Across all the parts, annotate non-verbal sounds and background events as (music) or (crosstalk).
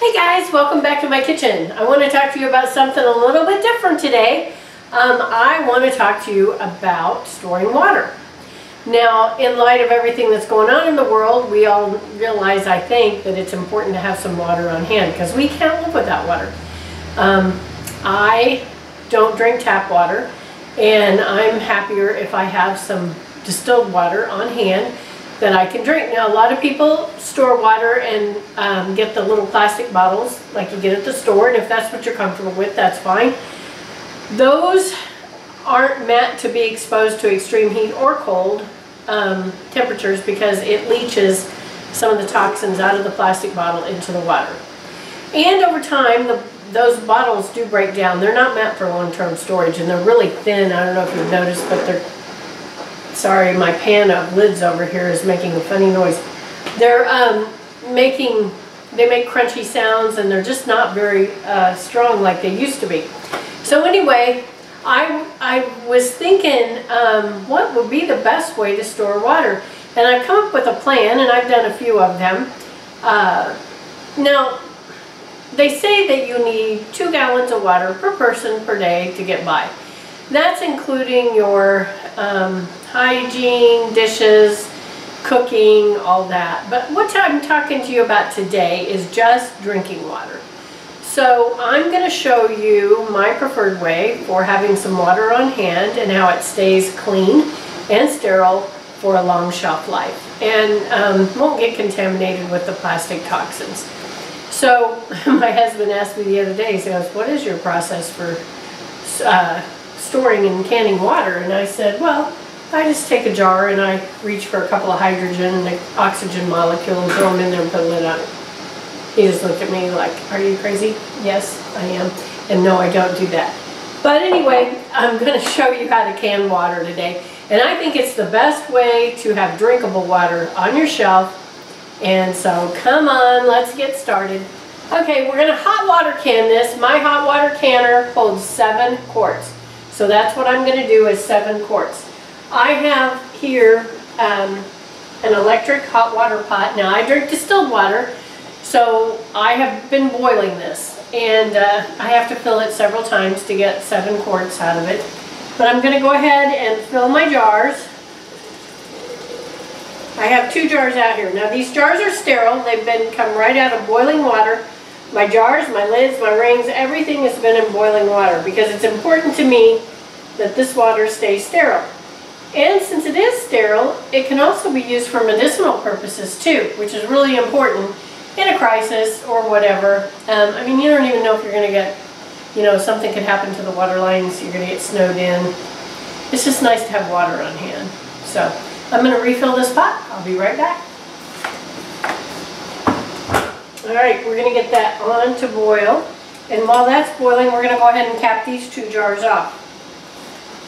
Hey guys, welcome back to my kitchen. I want to talk to you about something a little bit different today. Um, I want to talk to you about storing water. Now, in light of everything that's going on in the world, we all realize, I think, that it's important to have some water on hand because we can't live without water. Um, I don't drink tap water and I'm happier if I have some distilled water on hand that I can drink. Now, a lot of people store water and um, get the little plastic bottles like you get at the store, and if that's what you're comfortable with, that's fine. Those aren't meant to be exposed to extreme heat or cold um, temperatures because it leaches some of the toxins out of the plastic bottle into the water. And over time, the, those bottles do break down. They're not meant for long-term storage, and they're really thin. I don't know if you've noticed, but they're Sorry, my pan of lids over here is making a funny noise. They're um, making, they make crunchy sounds and they're just not very uh, strong like they used to be. So anyway, I, I was thinking um, what would be the best way to store water. And I've come up with a plan and I've done a few of them. Uh, now, they say that you need two gallons of water per person per day to get by. That's including your um, hygiene, dishes, cooking, all that. But what I'm talking to you about today is just drinking water. So I'm going to show you my preferred way for having some water on hand and how it stays clean and sterile for a long shelf life and um, won't get contaminated with the plastic toxins. So (laughs) my husband asked me the other day, he goes, what is your process for uh, storing and canning water? And I said, well, I just take a jar and I reach for a couple of hydrogen and an oxygen molecule and throw them in there and put a lid on it. He just looked at me like, are you crazy? Yes, I am. And no, I don't do that. But anyway, I'm going (laughs) to show you how to can water today. And I think it's the best way to have drinkable water on your shelf. And so come on, let's get started. Okay, we're going to hot water can this. My hot water canner holds seven quarts. So that's what I'm going to do is seven quarts. I have here um, an electric hot water pot. Now I drink distilled water, so I have been boiling this. And uh, I have to fill it several times to get seven quarts out of it. But I'm going to go ahead and fill my jars. I have two jars out here. Now these jars are sterile. They've been come right out of boiling water. My jars, my lids, my rings, everything has been in boiling water because it's important to me that this water stays sterile. And since it is sterile, it can also be used for medicinal purposes too, which is really important in a crisis or whatever. Um, I mean, you don't even know if you're going to get, you know, something could happen to the water lines, you're going to get snowed in. It's just nice to have water on hand. So I'm going to refill this pot. I'll be right back. All right, we're going to get that on to boil. And while that's boiling, we're going to go ahead and cap these two jars off.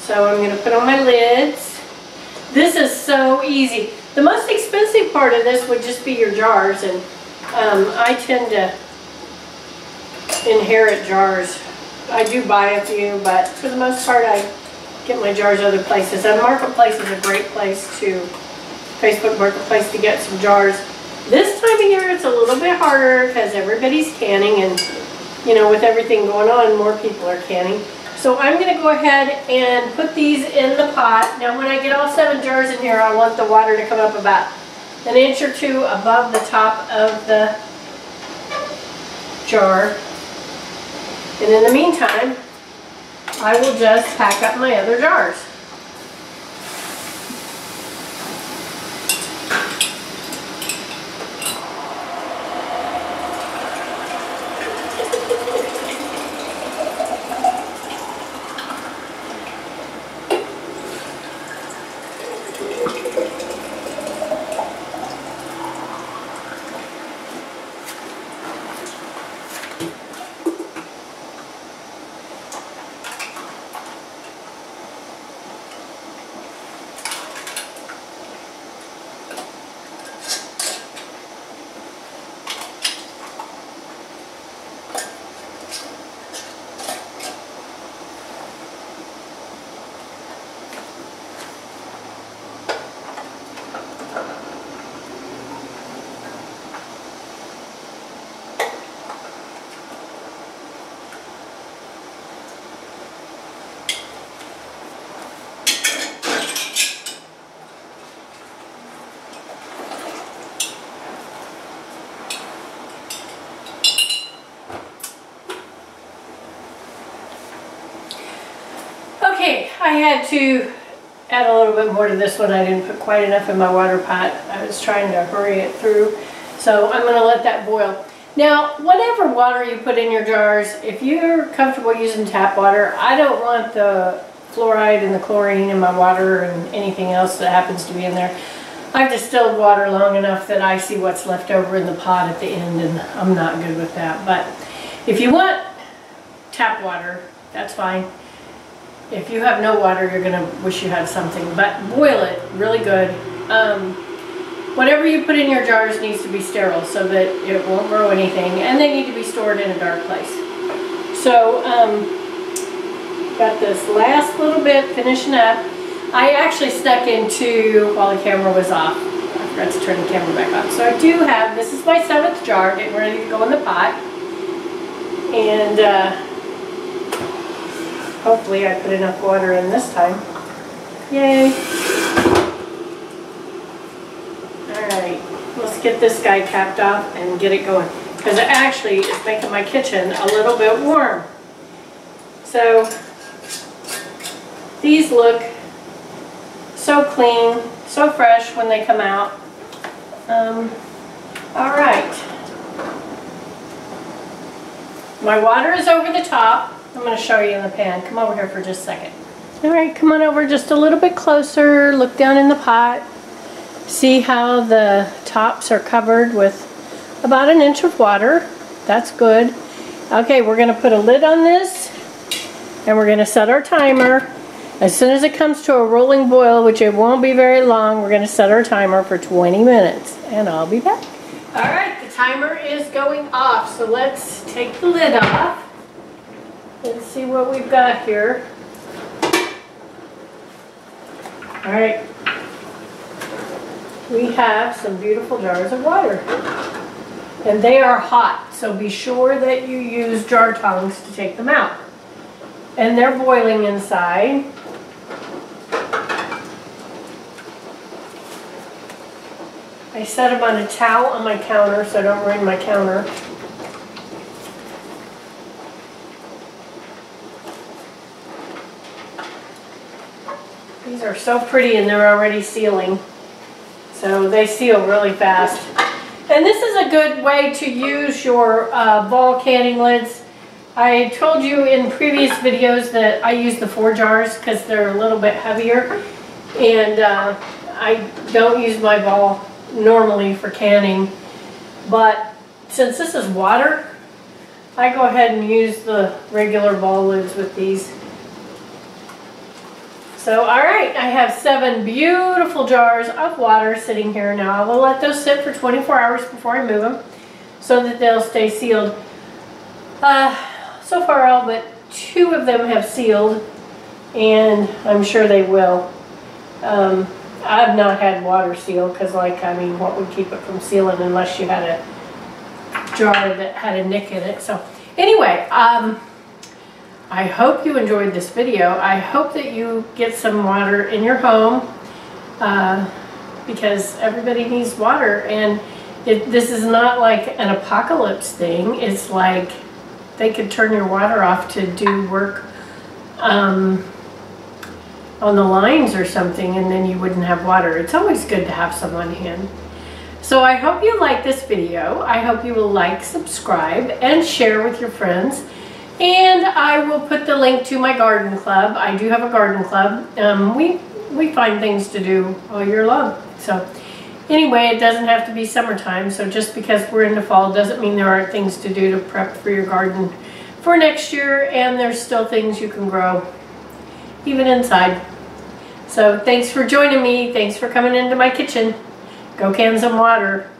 So I'm going to put on my lids. This is so easy. The most expensive part of this would just be your jars, and um, I tend to inherit jars. I do buy a few, but for the most part, I get my jars other places. And Marketplace is a great place to, Facebook Marketplace, to get some jars. This time of year, it's a little bit harder because everybody's canning, and you know, with everything going on, more people are canning. So I'm going to go ahead and put these in the pot. Now when I get all seven jars in here, I want the water to come up about an inch or two above the top of the jar. And in the meantime, I will just pack up my other jars. Okay, I had to add a little bit more to this one. I didn't put quite enough in my water pot. I was trying to hurry it through. So I'm going to let that boil. Now, whatever water you put in your jars, if you're comfortable using tap water, I don't want the fluoride and the chlorine in my water and anything else that happens to be in there. I've distilled water long enough that I see what's left over in the pot at the end and I'm not good with that. But if you want tap water, that's fine. If you have no water, you're going to wish you had something. But boil it really good. Um, whatever you put in your jars needs to be sterile so that it won't grow anything. And they need to be stored in a dark place. So, um, got this last little bit finishing up. I actually stuck into while the camera was off. I forgot to turn the camera back on. So I do have, this is my seventh jar getting ready to go in the pot. And uh, hopefully I put enough water in this time. Yay. Alright, let's get this guy capped off and get it going. Because it actually is making my kitchen a little bit warm. So these look so clean, so fresh when they come out. Um, all right. My water is over the top. I'm going to show you in the pan. Come over here for just a second. All right, come on over just a little bit closer. Look down in the pot. See how the tops are covered with about an inch of water. That's good. Okay, we're going to put a lid on this and we're going to set our timer as soon as it comes to a rolling boil, which it won't be very long, we're going to set our timer for 20 minutes and I'll be back. All right, the timer is going off, so let's take the lid off. Let's see what we've got here. All right, we have some beautiful jars of water. And they are hot, so be sure that you use jar tongs to take them out. And they're boiling inside. I set them on a towel on my counter so don't ruin my counter. These are so pretty and they're already sealing. So they seal really fast. And this is a good way to use your uh, ball canning lids. I told you in previous videos that I use the ForJars because they're a little bit heavier. And uh, I don't use my ball normally for canning. But since this is water, I go ahead and use the regular ball lids with these. So, all right, I have seven beautiful jars of water sitting here now. I will let those sit for 24 hours before I move them so that they'll stay sealed. Uh, so far, all but two of them have sealed, and I'm sure they will. Um, I've not had water seal because like, I mean, what would keep it from sealing unless you had a jar that had a nick in it. So anyway, um, I hope you enjoyed this video. I hope that you get some water in your home uh, because everybody needs water and it, this is not like an apocalypse thing. It's like they could turn your water off to do work um, on the lines or something and then you wouldn't have water. It's always good to have some on hand. So I hope you like this video. I hope you will like, subscribe, and share with your friends. And I will put the link to my garden club. I do have a garden club. Um, we, we find things to do all year long. So anyway, it doesn't have to be summertime. So just because we're in the fall doesn't mean there aren't things to do to prep for your garden for next year. And there's still things you can grow even inside. So thanks for joining me. Thanks for coming into my kitchen. Go can some water.